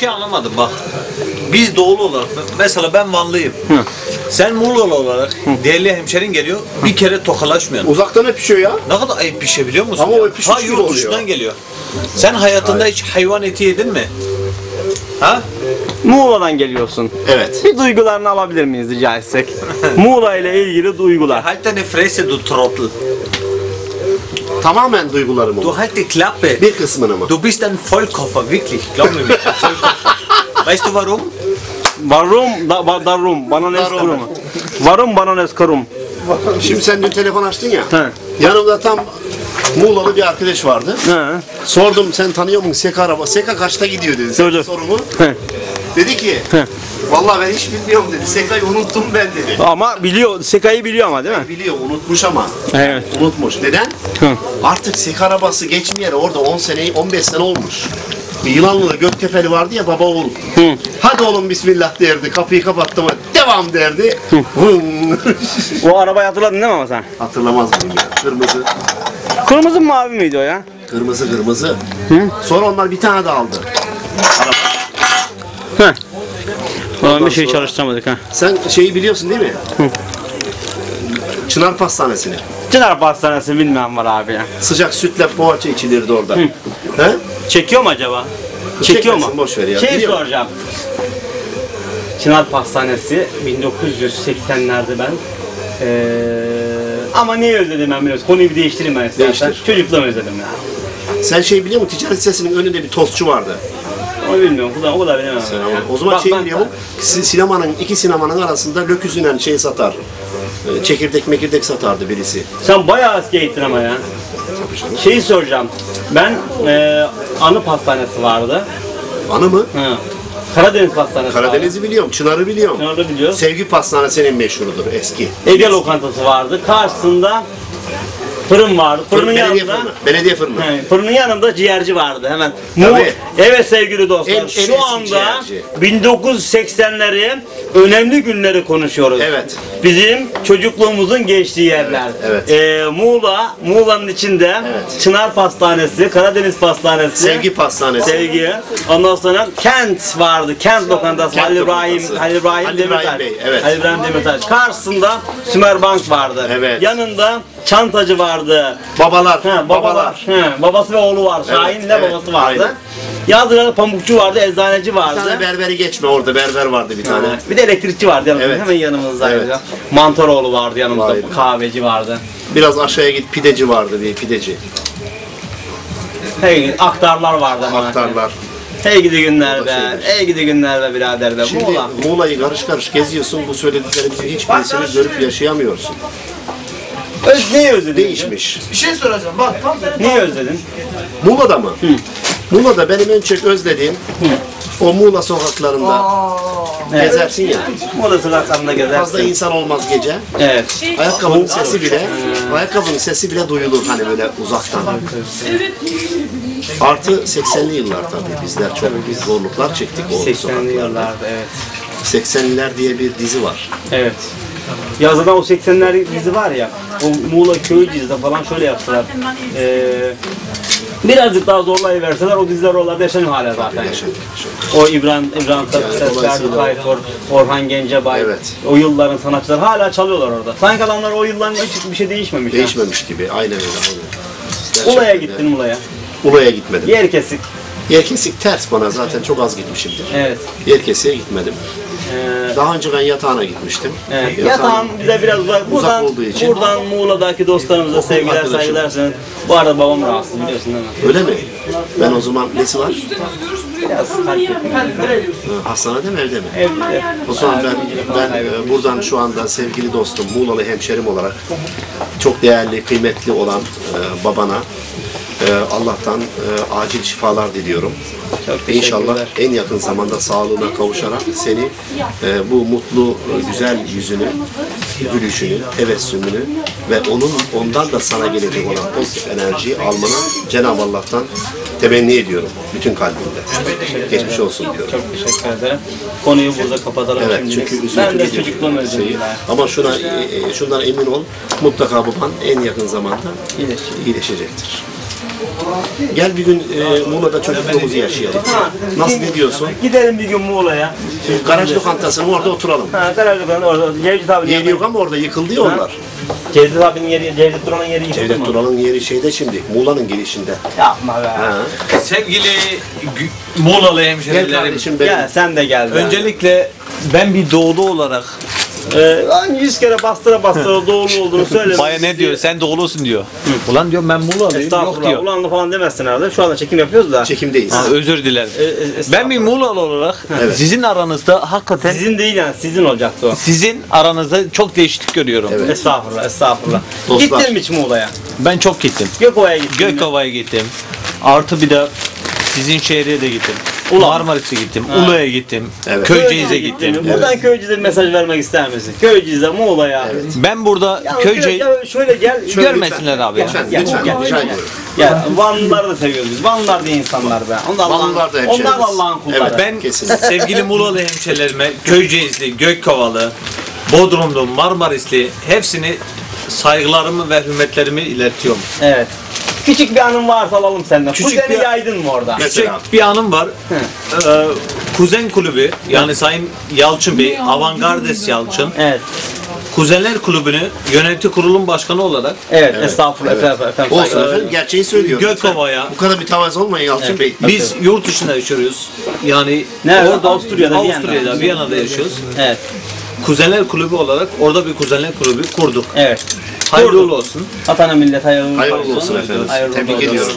şey anlamadım bak. Biz doğulu olarak mesela ben Vanlıyım. Sen Muğla'lı olarak değerli hemşerin geliyor. Bir kere tokalaşmıyorsun. Uzaktan öpüşüyor ya. Ne kadar ayıp bir şey biliyor musun? Ama ya? o öpüşmüş Ha gibi yurt oluyor. dışından geliyor. Sen hayatında hiç hayvan eti yedin mi? Ha? Muğla'dan geliyorsun. Evet. Bir duygularını alabilir miyiz rica etsek? Muğla ile ilgili duygular. Halt deine Fresse du Trottel. Tamamen duygularım Du halt die Klappe. Bir kısmını mı? Du bist ein Vollkoffer, wirklich. Glaub mir. Weißt du warum? Varum, da, ba, darum, bana Darum. neskarum. Varum, bana neskarum. Şimdi sen dün telefon açtın ya. He. Yanımda tam Muğla'lı bir arkadaş vardı. He. Sordum sen tanıyor musun Seka araba? Seka kaçta gidiyor dedi. Söyle. Sorumu. He. Dedi ki. Vallahi ben hiç bilmiyorum dedi. Seka'yı unuttum ben dedi. Ama biliyor, Seka'yı biliyor ama değil mi? Biliyor unutmuş ama. Evet. Unutmuş. Neden? Hı. Artık Seka arabası geçmeyeli orada 10 seneyi 15 sene olmuş. Bir Yılanlı'da Göktefeli vardı ya baba oğul. Hı. Hadi oğlum bismillah derdi. Kapıyı kapattı mı devam derdi. O arabayı hatırladın değil mi ama sen? Hatırlamaz mıyım ya? Kırmızı. Kırmızı mı mavi miydi o ya? Kırmızı kırmızı. Sonra onlar bir tane de aldı. Heh. Ulan bir şey sonra- çalıştıramadık ha. Sen şeyi biliyorsun değil mi? Çınar Pastanesi'ni. Çınar Pastanesi bilmem var abi ya. Sıcak sütle poğaça içilirdi orada. He? Çekiyor mu acaba? Çekiyor mu? Çekmesin, boş ver ya. Şey Biliyorum. soracağım. Çınar Pastanesi 1980'lerde ben eee ama niye özledim ben biliyorsun. Konuyu bir değiştireyim ben istersen. Değiştir. Çocukluğumu özledim ya. Sen şey biliyor musun? Ticaret sitesinin önünde bir tostçu vardı. Onu bilmiyorum. O kadar, o kadar bilemem. Sen ya. o- zaman Bak, şey bak, musun? Si- Sinemanın, iki sinemanın arasında löküzünen şey satar. Ee, Çekirdek mekirdek satardı birisi. Sen bayağı eski gittin ama ya. Şeyi soracağım. Ben eee Anı Pastanesi vardı. Anı mı? Hı. Karadeniz Pastanesi vardı. Karadeniz'i biliyorum, Çınar'ı biliyorum. Çınar'da biliyoruz. Sevgi Pastanesi'nin meşhurudur eski. Ege lokantası vardı. Karşısında fırın vardı. Fırının Belediye yanında fırını. Belediye fırını. He, fırının yanında ciğerci vardı hemen. Tabii. Mu- Evet sevgili dostlar. En- en eski şu anda ciğerci. 1980'leri önemli günleri konuşuyoruz. Evet. Bizim çocukluğumuzun geçtiği yerler. evet. Ee, Muğla, Muğla'nın içinde Evet. Çınar Pastanesi, Karadeniz Pastanesi. Sevgi Pastanesi. Sevgi. Ondan sonra Kent vardı. Kent lokantası. Kent Halil İbrahim, lokantası. Halil İbrahim Halil Demirtaş. İbrahim Bey, evet. Halil İbrahim Demirtaş. Karşısında Sümer Bank vardı. Evet. Yanında çantacı vardı. Babalar. Ha, babalar. He, babası ve oğlu var. Şahin'le evet, babası vardı. aynen. Pamukçu vardı, eczaneci Bir vardı. tane berberi geçme orada berber vardı bir tane. Bir de elektrikçi vardı yanımızda. Evet. Hemen yanımızdaydı. Evet. Mantoroğlu vardı yanımızda. Be. Kahveci vardı. Biraz aşağıya git pideci vardı bir pideci. Hey, aktarlar vardı. hemen. Aktarlar. Hey gidi günler O da be. şeydir. Hey gidi günler be birader be. Şimdi Muğla. Muğla'yı karış karış geziyorsun bu söylediklerimizin hiçbirisini görüp yaşayamıyorsun. Öz, neyi özledin? Değişmiş. Bir şey soracağım bak tam senin Neyi özledin? Muğla'da mı? Muğla'da benim en çok özlediğim o Muğla sokaklarında gezersin ya. Muğla sokaklarında Fazla gezersin. insan olmaz gece. Evet. Ayakkabının sesi bile, ayakkabının sesi bile duyulur hani böyle uzaktan. Artı 80'li yıllar tabii bizler çok zorluklar çektik o 80'li sokaklarda. yıllarda evet. 80'liler diye bir dizi var. Evet. Yazıdan o 80'ler dizi var ya, o Muğla köy dizide falan şöyle yaptılar. Ee, birazcık daha zorlayıverseler o diziler oralarda yaşanıyor hala zaten. O İbrahim, İbrahim Tatlıses, Ferdi Tayfur, Orhan Gencebay, Evet. o yılların sanatçıları hala çalıyorlar orada. Sanki adamlar o yılların hiç bir şey değişmemiş. Değişmemiş gibi. Aynen öyle. Gerçekten Ula'ya gittin Ula'ya. Ula'ya gitmedim. Yer kesik. Yerkesik ters bana zaten çok az gitmişimdir. Evet. Yerkesik'e gitmedim. Ee, Daha önce ben yatağına gitmiştim. Evet. Yatağın- Yatağın bize biraz uzak. Buradan, olduğu için. buradan Muğla'daki dostlarımıza Okul sevgiler, arkadaşım. saygılar sunuyorum. Bu arada babam rahatsız biliyorsun değil mi? Öyle mi? Ben o zaman nesi var? Biraz Hastanede mi evde mi? Evde. O zaman ben, ben e, buradan şu anda sevgili dostum, Muğlalı hemşerim olarak çok değerli, kıymetli olan e, babana e, Allah'tan e, acil şifalar diliyorum. Çok. İnşallah en yakın zamanda sağlığına kavuşarak seni e, bu mutlu, e, güzel yüzünü, gülüşünü, tebessümünü ve onun ondan da sana gelecek olan pozitif enerjiyi almanı Cenab-ı Allah'tan temenni ediyorum bütün kalbimle. Geçmiş olsun diyorum. Çok teşekkür ederim. Konuyu burada kapatalım Evet şimdi. çünkü ben de özledim. şeyi. Ama şuna e, şundan emin ol mutlaka baban en yakın zamanda İyileşecek. iyileşecektir. Gel bir gün e, Muğla'da çocukluğumuzu yaşayalım. Nasıl ne diyorsun? Gidelim bir gün Muğla'ya. Garaj lokantasının orada oturalım. Ha, Kararlıklar'ın orada Cevdet abinin Yeri yok ama orada yıkıldı ya onlar. Cevdet abinin yeri, Cevdet Duran'ın yeri yıkıldı Cevdet mı? Dural'ın yeri şeyde şimdi. Muğla'nın girişinde. Yapma be. Ha. Sevgili Muğla'lı Gel hemşerilerim. kardeşim benim. Gel sen de gel. Öncelikle ben bir doğulu olarak Ee, lan yüz kere bastıra bastıra doğulu olduğunu söyle. Baya ne diyor? Sen doğulusun diyor. Ulan diyor ben Muğla'lıyım. Yok Estağfurullah. diyor. Ulanlı falan demezsin herhalde. Şu anda çekim yapıyoruz da. Çekimdeyiz. Ha, özür dilerim. E, e, estağfurullah. Ben bir Muğla'lı olarak Evet. sizin aranızda hakikaten Sizin değil yani sizin olacaktı o. sizin aranızda çok değişiklik görüyorum. Evet. Estağfurullah, estağfurullah. Dostlar. Gittin mi hiç Muğla'ya? Ben çok gittim. Gökova'ya gittin mi? Gökova'ya gittim. Artı bir de sizin şehre de gittim. Ulan. Marmaris'e gittim. Ulu'ya gittim. Evet. Köyceğiz'e gittim. mi? Buradan Köyceğiz'e bir mesaj vermek ister misin? Köyceğiz'e, Muğla'ya. Ben burada Ya Köyceğiz şöyle, şöyle gel. Şöyle görmesinler lütfen. abi. ya. Lütfen, Gel, lütfen. gel, gel. Ya Vanlıları da seviyoruz biz. Vanlılar diye insanlar be. Onlar Allah'ın, Vanlılar da onlar hemşerimiz. da Allah'ın kulları. Evet. Ben Kesinlikle. sevgili Muğla'lı hemşerilerime Köyceğizli, Gökkovalı, Bodrumlu, Marmarisli hepsini saygılarımı ve hürmetlerimi iletiyorum. Evet. Küçük bir anın varsa alalım senden. Küçük Kuzeni bir- yaydın mı orada? Mesela. Küçük bir anım var. Ee, Kuzen Kulübü yani Sayın Yalçın Bey, Avangardes Yalçın, Evet. Kuzenler Kulübü'nü yönetim kurulum başkanı olarak Evet, estağfurullah Evet. efendim. efendim Olsun saygılar. efendim gerçeği söylüyorum. Gökova'ya Bu kadar mütevazı olmayın Yalçın Bey. biz yurt dışında yaşıyoruz. Yani Nerede? orada Avusturya'da, Avusturya'da, Viyana'da. Viyana'da yaşıyoruz. Evet. Kuzenler Kulübü olarak orada bir Kuzenler Kulübü kurduk. Evet. Hayırlı uğurlu olsun. Vatana millet hayırlı, Hayırlı olsun efendim. Hayırlı Tebrik olsun. ediyorum.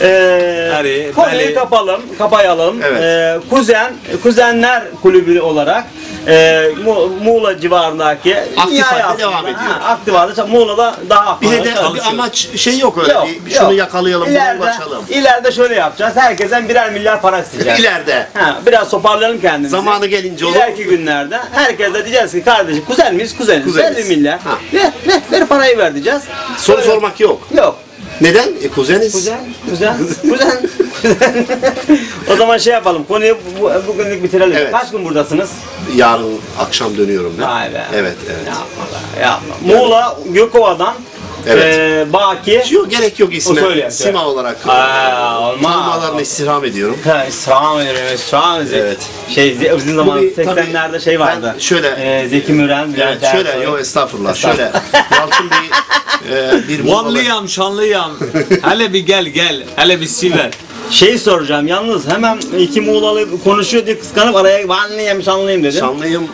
Ee, Hadi, konuyu kapalım, kapayalım. Evet. Ee, kuzen, Kuzenler Kulübü olarak e, Mu- Muğla civarındaki Aktif dünyaya halde aslında, devam ediyor. Ha, aktif halde Muğla'da daha aktif Bir halde de çalışıyor. bir amaç şey yok öyle. Yok, bir, şunu yok. yakalayalım, İleride, bunu ulaşalım. ileride şöyle yapacağız. Herkesten birer milyar para isteyeceğiz. İleride. Ha, biraz toparlayalım kendimizi. Zamanı gelince olur. İleriki günlerde herkes de diyeceğiz ki kardeşim kuzen miyiz? Kuzeniz. Kuzeniz. Ver bir milyar. Ha. Ver, ver, ver parayı ver diyeceğiz. Soru Böyle- sormak yok. Yok. Neden? E, kuzeniz. Kuzen, kuzen, kuzen, kuzen. o zaman şey yapalım. Konuyu bu, bugünlük bitirelim. Evet. Kaç gün buradasınız? Yarın akşam dönüyorum ben. Vay be. Evet, evet. Yapma be, yapma. Muğla, Gökova'dan Evet. eee, Baki. Yok gerek yok isme. O söyle, söyle. Sima olarak Aa, olmaz. tanımalarını istirham ediyorum. Ha, İslam ediyorum, İslam ediyorum. Evet. Şey, ze- bizim zamanımızda bir- tabii 80'lerde şey vardı. ben şöyle- Eee, Zeki Müren, Bülent Evet, şöyle, Ersoy. yok estağfurullah. Şöyle, Yalçın Bey e, bir Vanlıyam, şanlıyam. Hele bir gel gel. Hele bir siver. Şey soracağım yalnız hemen iki Muğlalı konuşuyor diye kıskanıp araya Vanlıyım, Şanlıyım dedi. Şanlıyım. e,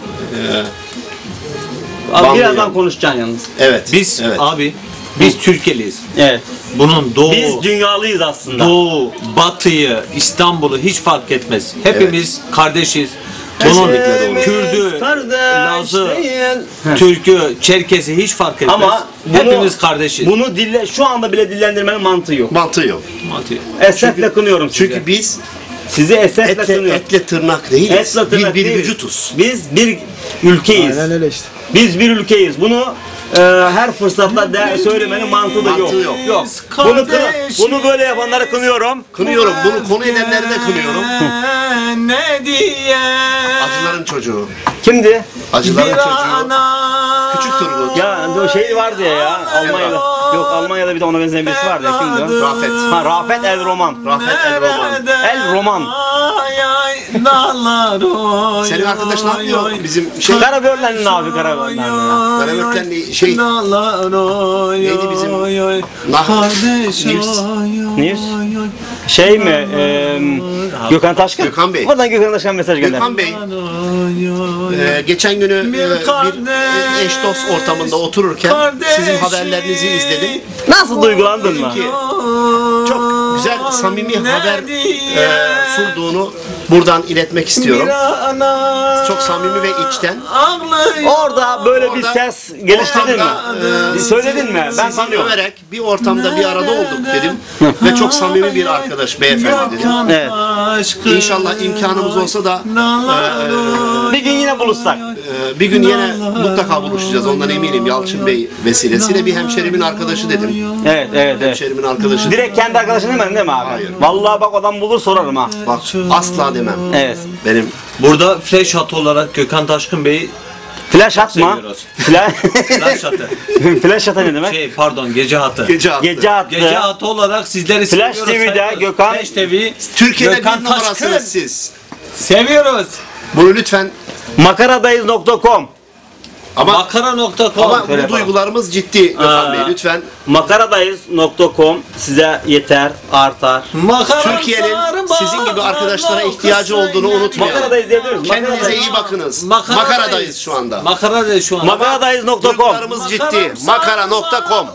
Abi Vanlıyım. birazdan konuşacaksın yalnız. evet. Biz evet. abi biz Türkiye'liyiz. Evet. Bunun doğu, Biz dünyalıyız aslında. doğu, batıyı, İstanbul'u hiç fark etmez. Hepimiz kardeşiz. Bunun Hepimiz Kürdü, Lazı, değil. Türkü, Çerkesi hiç fark etmez. Ama bunu, hepimiz kardeşiz. Bunu dille, şu anda bile dillendirmenin mantığı yok. Mantığı yok. Mantığı. Esefle kınıyorum sizi. Çünkü biz sizi esefle etle, kınıyorum. etle tırnak değiliz. Etle tırnak bir, bir değil. vücutuz. Biz bir ülkeyiz. Aynen öyle işte. Biz bir ülkeyiz. Bunu e, her fırsatta de, söylemenin mantığı da yok. Mantığı yok. Yok. Bunu, kını- bunu böyle yapanları kınıyorum. Kınıyorum. Bunu konu edenleri de kınıyorum. ne diye Acıların çocuğu. Kimdi? Acıların bir çocuğu. ana Küçük Turgut. Ya o şey vardı ya, ya Almanya'da. Yok Almanya'da bir de ona benzeyen birisi vardı. ya, Kimdi o? Rafet. Ha Rafet El Roman. Rafet El Roman. El Roman. Dağlar, oy, Senin arkadaş ne yapıyor? Bizim şey Karabörlen'in abi Karabörlen'in. Karamertlenli şey Dağlar, oy, Neydi bizim? Nah- Kardeş, oy. Şey mi? E, Gökhan Taşkın. Gökhan Bey. Buradan Gökhan Taşkın mesaj gönder. Gökhan Bey e, geçen günü e, bir eş dost ortamında otururken kardeş. sizin haberlerinizi izledim. Nasıl duygulandın mı? Ki çok güzel samimi haber e, sunduğunu buradan iletmek istiyorum. Çok samimi ve içten. Orada böyle bir Orada- ses geliştirdin mi? E, Söyledin mi? Ben Sizi tanıyorum. överek bir ortamda bir arada olduk dedim. Ve çok samimi bir arkadaş beyefendi dedim. Evet. İnşallah imkanımız olsa da Bir gün yine buluşsak. e, bir gün yine mutlaka buluşacağız. Ondan eminim Yalçın Bey vesilesiyle bir hemşerimin arkadaşı dedim. Evet, evet, evet. Hemşerimin arkadaşı. Direkt kendi arkadaşın demedin değil mi abi? Hayır. Vallahi bak adam bulur sorarım ha. Bak asla demem. Evet. Benim Burada flash hat olarak Gökhan Taşkın Bey'i Flash atma. seviyoruz. Flash, Flash hatı. Flash atı ne demek? Şey pardon gece hatı. Gece attı. Gece attı. Gece hatı olarak sizleri Flash seviyoruz. TV'de. Gökhan- Flash TV. Türkiye'de Gökhan bir numarasınız Taşkın. siz. Seviyoruz. Bunu lütfen Makaradayız.com ama Makara.com. ama bu duygularımız ciddi Gökhan Aa. Bey lütfen. Makaradayız.com size yeter, artar. Makara Türkiye'nin sizin gibi arkadaşlara ihtiyacı olduğunu yani. unutmayalım. Makaradayız diyebiliriz. Kendinize iyi bakınız. Makaradayız. Makaradayız şu anda. Makaradayız şu anda. Makaradayız.com Duygularımız ciddi. Makaram Makara.com.